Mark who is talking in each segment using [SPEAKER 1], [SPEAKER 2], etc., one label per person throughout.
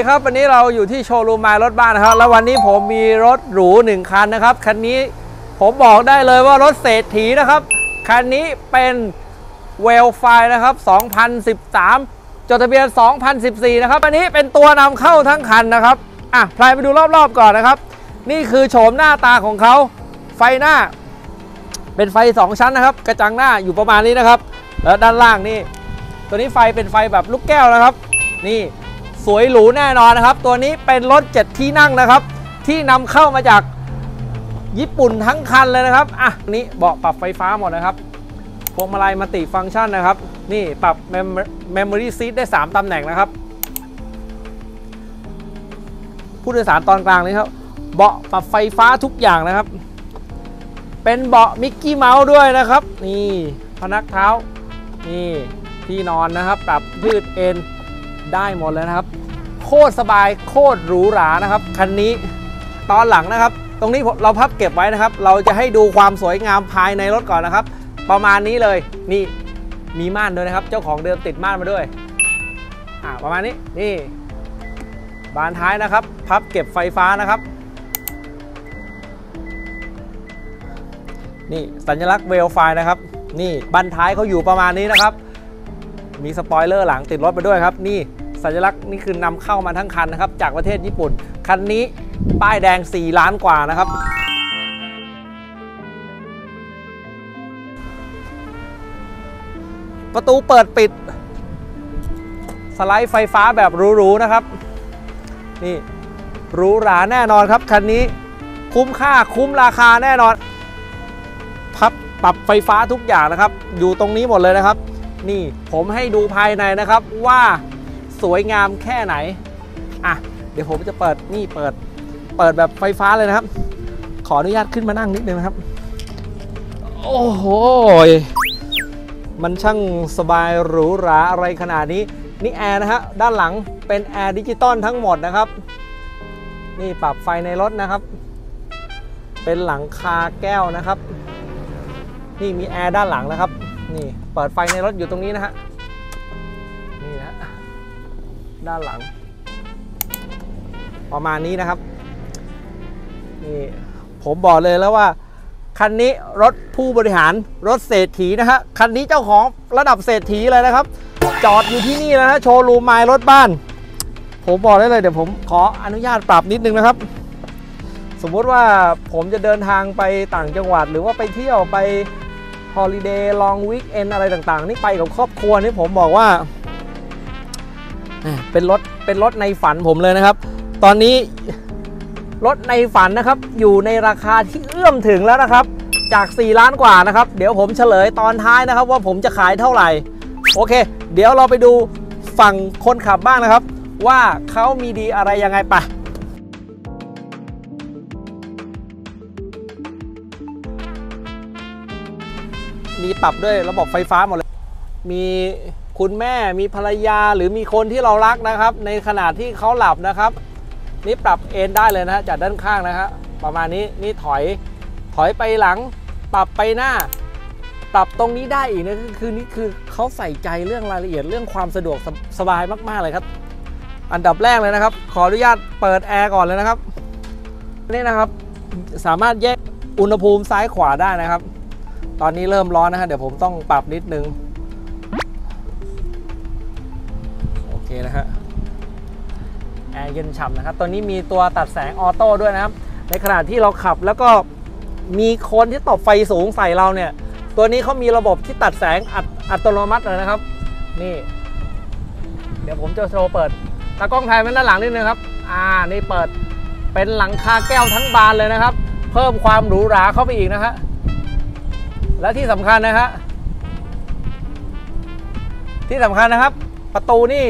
[SPEAKER 1] ดีครับ วันนี้เราอยู่ที่โชว์รูมมายรถบ้านนะครับ แล้ววันนี้ผมมีรถหรูหนึ่งคันนะครับ คันนี้ผมบอกได้เลยว่ารถเศรษฐีนะครับ คันนี้เป็นเวลไฟนะครับ 2013 จดทะเบียน 2014 นะครับ อันนี้เป็นตัวนำเข้าทั้งคันนะครับ อะพลายไปดูรอบๆก่อนนะครับ นี่คือโฉมหน้าตาของเขา ไฟหน้า เป็นไฟ 2 ชั้นนะครับ กระจังหน้าอยู่ประมาณนี้นะครับ แล้วด้านล่างนี่ ตัวนี้ไฟเป็นไฟแบบลูกแก้วนะครับ นี่ สวยหรูแน่นอนนะครับ ตัวนี้เป็นรถ7ที่นั่งนะครับ ที่นำเข้ามาจากญี่ปุ่นทั้งคันเลยนะครับอะนี่เบาะปรับไฟฟ้าหมดนะครับพวงมาลัย multifunction นะครับ นี่ปรับ memory seat ได้ 3ตำแหน่งนะครับ ผู้โดยสารตอนกลางเลยครับ เบาะปรับไฟฟ้าทุกอย่างนะครับ เป็นเบาะมิกกี้เมาส์ด้วยนะครับ นี่พนักเท้า นี่ที่นอนนะครับ ปรับยืดเอ็น ได้หมดเลยนะครับ โคตรสบายโคตรหรูหรานะครับคันนี้ตอนหลังนะครับ ตรงนี้เราพับเก็บไว้นะครับ เราจะให้ดูความสวยงามภายในรถก่อนนะครับ ประมาณนี้เลยนี่มีม่านด้วยนะครับ เจ้าของเดิมติดม่านมาด้วยอ่าประมาณนี้นี่บานท้ายนะครับ พับเก็บไฟฟ้านะครับ นี่สัญลักษณ์เวลไฟนะครับ นี่บันท้ายเขาอยู่ประมาณนี้นะครับ มีสปอยเลอร์หลังติดรถไปด้วยครับ นี่ สัญลักษณ์นี่คือนำเข้ามาทั้งคันนะครับ จากประเทศญี่ปุ่น คันนี้ป้ายแดง 4 ล้านกว่านะครับ ประตูเปิดปิด สไลด์ไฟฟ้าแบบหรูๆนะครับ นี่หรูหราแน่นอนครับคันนี้คุ้มค่าคุ้มราคาแน่นอนพับปรับไฟฟ้าทุกอย่างนะครับ อยู่ตรงนี้หมดเลยนะครับ นี่ผมให้ดูภายในนะครับว่า สวยงามแค่ไหน อะ เดี๋ยวผมจะเปิดนี่เปิด เปิดแบบไฟฟ้าเลยนะครับ ขออนุญาตขึ้นมานั่งนิดนึงนะครับ โอ้โห มันช่างสบายหรูหราอะไรขนาดนี้ นี่แอร์นะฮะ ด้านหลังเป็นแอร์ดิจิตอลทั้งหมดนะครับ นี่ปรับไฟในรถนะครับ เป็นหลังคาแก้วนะครับ นี่มีแอร์ด้านหลังนะครับ นี่เปิดไฟในรถอยู่ตรงนี้นะฮะ นี่นะ ด้านหลัง ประมาณนี้นะครับนี่ผมบอกเลยแล้วว่า คันนี้รถผู้บริหารรถเศรษฐีนะฮะคันนี้เจ้าของระดับเศรษฐีเลยนะครับ จอดอยู่ที่นี่แล้วนะโชว์รูมไมล์รถบ้าน ผมบอกได้เลยเดี๋ยวผมขออนุญาตปรับนิดนึงนะครับ สมมติว่าผมจะเดินทางไปต่างจังหวัด หรือว่าไปเที่ยวไปฮอลิเดย์ลองวิกเอนอะไรต่างๆ นี่ไปกับครอบครัวนี่ผมบอกว่า เป็นรถเป็นรถในฝันผมเลยนะครับ ตอนนี้รถในฝันนะครับ อยู่ในราคาที่เอื้อมถึงแล้วนะครับ จาก 4 ล้านกว่านะครับ เดี๋ยวผมเฉลยตอนท้ายนะครับ ว่าผมจะขายเท่าไหร่ โอเค เดี๋ยวเราไปดูฝั่งคนขับบ้างนะครับ ว่าเขามีดีอะไรยังไงไปะมีปรับด้วยระบบไฟฟ้าหมดเลย มีคุณแม่มีภรรยาหรือมีคนที่เรารักนะครับ ในขณะที่เขาหลับนะครับ นี่ปรับเอนได้เลยนะฮะจากด้านข้างนะครับประมาณนี้นี่ถอยถอยไปหลัง ปรับไปหน้า ปรับตรงนี้ได้อีกนะคือคือนี่คือเขาใส่ใจเรื่องรายละเอียดเรื่องความสะดวกสสบายมากๆเลยครับ อันดับแรกเลยนะครับ ขออนุญาตเปิดแอร์ก่อนเลยนะครับนี่นะครับ สามารถแยกอุณหภูมิซ้ายขวาได้นะครับ ตอนนี้เริ่มร้อนนะฮะเดี๋ยวผมต้องปรับนิดนึง เคนะฮะแอร์เย็นฉ่ำนะครับตัวนี้มีตัวตัดแสงออโต้ด้วยนะครับ ในขณะที่เราขับแล้วก็มีคนที่ตบไฟสูงใส่เราเนี่ย ตัวนี้เขามีระบบที่ตัดแสงอัตอัตโนมัติเลยนะครับ นี่ เดี๋ยวผมจะโชว์เปิดตากล้องถ่ายมันด้านหลังนิดนึงครับ อ่า นี่เปิดเป็นหลังคาแก้วทั้งบานเลยนะครับ เพิ่มความหรูหราเข้าไปอีกนะฮะ และที่สำคัญนะฮะ ที่สำคัญนะครับ ประตูนี่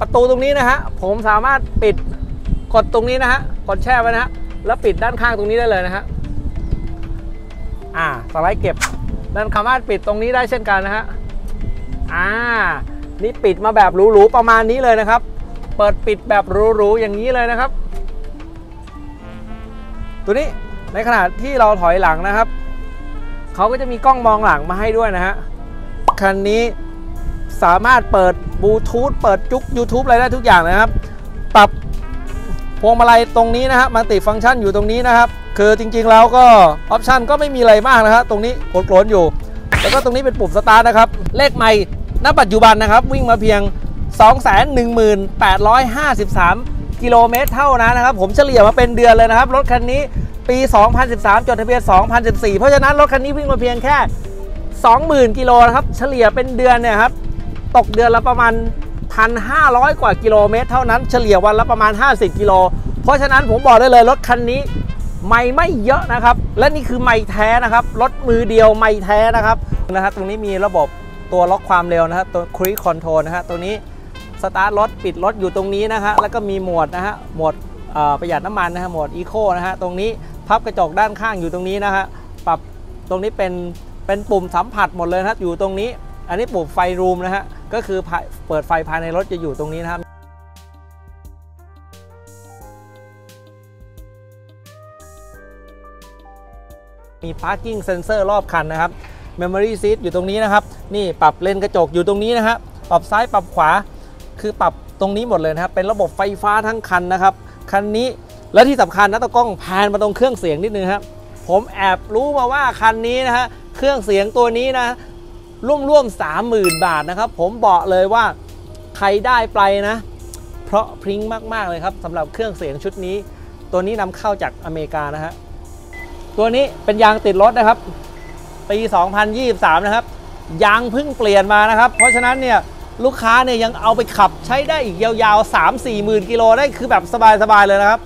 [SPEAKER 1] ประตูตรงนี้นะฮะผมสามารถปิดกดตรงนี้นะฮะกดแช่ไว้นะฮะแล้วปิดด้านข้างตรงนี้ได้เลยนะฮะอ่าสไลด์เก็บนั่นสามารถปิดตรงนี้ได้เช่นกันนะฮะอ่านี่ปิดมาแบบหรูๆประมาณนี้เลยนะครับ เปิดปิดแบบหรูๆอย่างนี้เลยนะครับ ตัวนี้ในขณะที่เราถอยหลังนะครับเขาก็จะมีกล้องมองหลังมาให้ด้วยนะฮะคันนี้ สามารถเปิดบลูทูธเปิดจุก YouTube อะไรได้ทุกอย่างนะครับ ปรับพวงมาลัยตรงนี้นะฮะ multifunction อยู่ตรงนี้นะครับ คือจริงๆแล้วก็ option ก็ไม่มีอะไรมากนะครับตรงนี้โกลนอยู่ แล้วก็ตรงนี้เป็นปุ่มสตาร์ทนะครับ เลขไมล์ณปัจจุบันนะครับ วิ่งมาเพียง 218,853 กิโลเมตรเท่านั้นนะครับ ผมเฉลี่ยมาเป็นเดือนเลยนะครับ รถคันนี้ปี 2013 จดทะเบียน 2014 เพราะฉะนั้นรถคันนี้วิ่งมาเพียงแค่ 20,000 กิโลนะครับ เฉลี่ยเป็นเดือนเนี่ยครับ ตกเดือนละประมาณ 1,500 กว่ากิโลเมตร เท่านั้นเฉลี่ยวันละประมาณ 50 กิโล เพราะฉะนั้นผมบอกได้เลยรถคันนี้ไม่ไม่เยอะนะครับ และนี่คือไม่แท้นะครับ รถมือเดียวไม่แท้นะครับนะฮะตรงนี้มีระบบตัวล็อกความเร็วนะฮะตัว Cruise Control นะฮะตัวนี้สตาร์ทรถปิดรถอยู่ตรงนี้นะฮะแล้วก็มีโหมดนะฮะโหมดประหยัดน้ำมันนะฮะโหมด Eco นะฮะตรงนี้พับกระจกด้านข้างอยู่ตรงนี้นะฮะปรับตรงนี้เป็นเป็นปุ่มสัมผัสหมดเลยนะฮะอยู่ตรงนี้ อันนี้ปุ่มไฟรูมนะฮะ ก็คือเปิดไฟภายในรถจะอยู่ตรงนี้นะครับมี parking sensor รอบคันนะครับ memory seat อยู่ตรงนี้นะครับ นี่ปรับเลนกระจกอยู่ตรงนี้นะฮะปรับซ้ายปรับขวา คือปรับตรงนี้หมดเลยนะครับ เป็นระบบไฟฟ้าทั้งคันนะครับ คันนี้ และที่สำคัญนะตะกล้องแพนมาตรงเครื่องเสียงนิดนึงครับ ผมแอบรู้มาว่าคันนี้นะฮะ เครื่องเสียงตัวนี้นะ ร่วมร่วมๆ30,000 บาทนะครับ ผมบอกเลยว่าใครได้ไปนะ เพราะพริ้งมาก ๆ เลยครับสำหรับเครื่องเสียงชุดนี้ ตัวนี้นำเข้าจากอเมริกานะฮะตัวนี้เป็นยางติดรถนะครับปี 2023 นะครับยางเพิ่งเปลี่ยนมานะครับ เพราะฉะนั้นเนี่ยลูกค้าเนี่ยยังเอาไปขับใช้ได้อีกยาวๆ 3 4หมื่นกิโลได้คือแบบสบายๆเลยนะครับ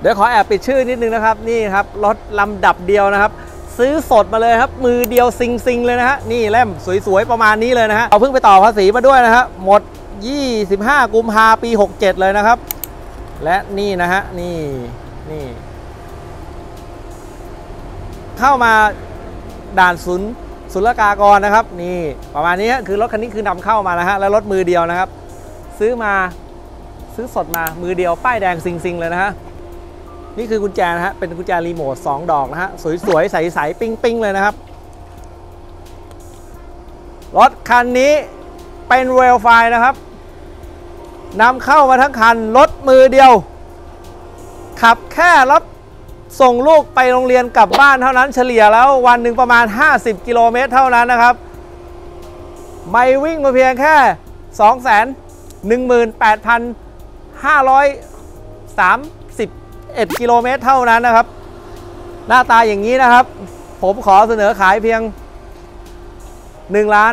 [SPEAKER 1] เดี๋ยวขอแอบปิดชื่อนิดนึงนะครับ นี่ครับรถลำดับเดียวนะครับ ซื้อสดมาเลยครับ มือเดียวซิงๆเลยนะฮะ นี่เล่มสวยๆ ประมาณนี้เลยนะฮะ เอาเพิ่งไปต่อภาษีมาด้วยนะฮะ หมด 25 กุมภาปี 67 เลยนะครับ และนี่นะฮะ นี่นี่ เข้ามาด่านศูนย์ศุลกากรนะครับ นี่ประมาณนี้คือรถคันนี้คือนำเข้ามานะฮะ แล้วรถมือเดียวนะครับ ซื้อมาซื้อสดมามือเดียวป้ายแดงซิงๆเลยนะฮะ นี่คือกุญแจนะฮะเป็นกุญแจรีโมท2ดอกนะฮะสวยๆใสๆปิ้งๆเลยนะครับรถคันนี้เป็นเวลไฟนะครับนำเข้ามาทั้งคันรถมือเดียว ขับแค่รับส่งลูกไปโรงเรียนกลับบ้านเท่านั้นเฉลี่ยแล้ววันหนึ่งประมาณ 50 กิโลเมตรเท่านั้นนะครับ ไม่วิ่งมาเพียงแค่ 2 1 8 531กิโลเมตรเท่านั้นนะครับ หน้าตาอย่างนี้นะครับ ผมขอเสนอขายเพียง1ล้าน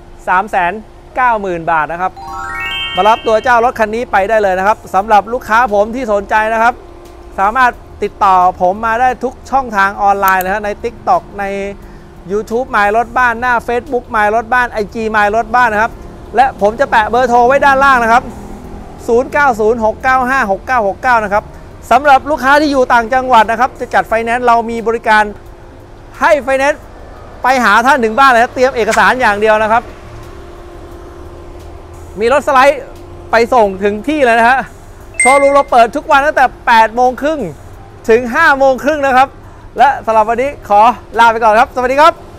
[SPEAKER 1] 3แสน9หมื่นบาทนะครับ มารับตัวเจ้ารถคันนี้ไปได้เลยนะครับสำหรับลูกค้าผมที่สนใจนะครับ สามารถติดต่อผมมาได้ทุกช่องทางออนไลน์นะฮะใน TikTok ใน YouTube มายรถบ้านหน้า Facebook มายรถบ้าน IG มายรถบ้านนะครับ และผมจะแปะเบอร์โทรไว้ด้านล่างนะครับ 0906956969 นะครับ สำหรับลูกค้าที่อยู่ต่างจังหวัดนะครับ จะจัดไฟแนนซ์เรามีบริการให้ไฟแนนซ์ไปหาท่านถึงบ้านเลยนะเตรียมเอกสารอย่างเดียวนะครับ มีรถสไลด์ไปส่งถึงที่เลยนะฮะโชว์รูมเราเปิดทุกวันตั้งแต่ 8 โมงครึ่งถึง 5 โมงครึ่งนะครับ และสำหรับวันนี้ขอลาไปก่อนครับ สวัสดีครับ